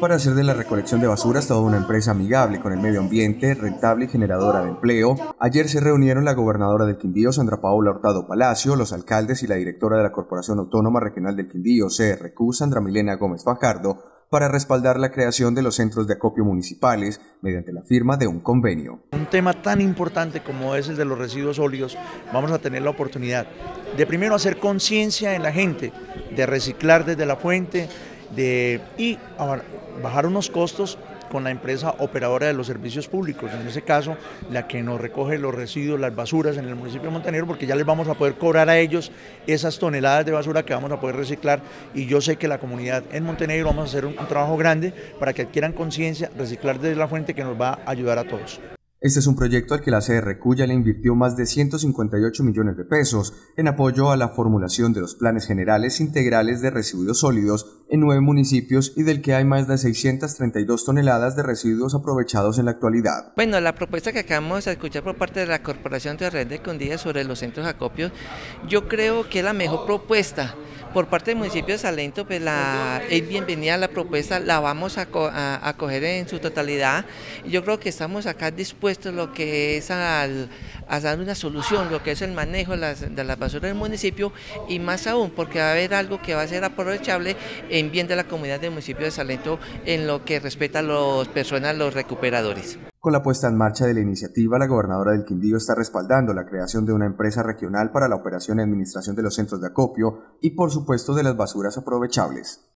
para hacer de la recolección de basuras toda una empresa amigable con el medio ambiente, rentable y generadora de empleo. Ayer se reunieron la gobernadora del Quindío, Sandra Paula Hurtado Palacio, los alcaldes y la directora de la Corporación Autónoma Regional del Quindío, CRQ, Sandra Milena Gómez Fajardo, para respaldar la creación de los centros de acopio municipales mediante la firma de un convenio. Un tema tan importante como es el de los residuos sólidos, vamos a tener la oportunidad de primero hacer conciencia en la gente, de reciclar desde la fuente de, y bajar unos costos con la empresa operadora de los servicios públicos, en ese caso la que nos recoge los residuos, las basuras en el municipio de Montenegro, porque ya les vamos a poder cobrar a ellos esas toneladas de basura que vamos a poder reciclar y yo sé que la comunidad en Montenegro vamos a hacer un, un trabajo grande para que adquieran conciencia, reciclar desde la fuente que nos va a ayudar a todos. Este es un proyecto al que la CRQ ya le invirtió más de 158 millones de pesos en apoyo a la formulación de los planes generales integrales de residuos sólidos en nueve municipios y del que hay más de 632 toneladas de residuos aprovechados en la actualidad. Bueno, la propuesta que acabamos de escuchar por parte de la Corporación de Red de Condía sobre los centros de acopio, yo creo que es la mejor propuesta por parte del municipio de Salento, pues la, es bienvenida a la propuesta, la vamos a, acoger en su totalidad. Yo creo que estamos acá dispuestos lo que es a dar una solución, lo que es el manejo de las, de las basuras del municipio y más aún porque va a haber algo que va a ser aprovechable en bien de la comunidad del municipio de Salento en lo que respecta a las personas, los recuperadores. Con la puesta en marcha de la iniciativa, la gobernadora del Quindío está respaldando la creación de una empresa regional para la operación y administración de los centros de acopio y por supuesto de las basuras aprovechables.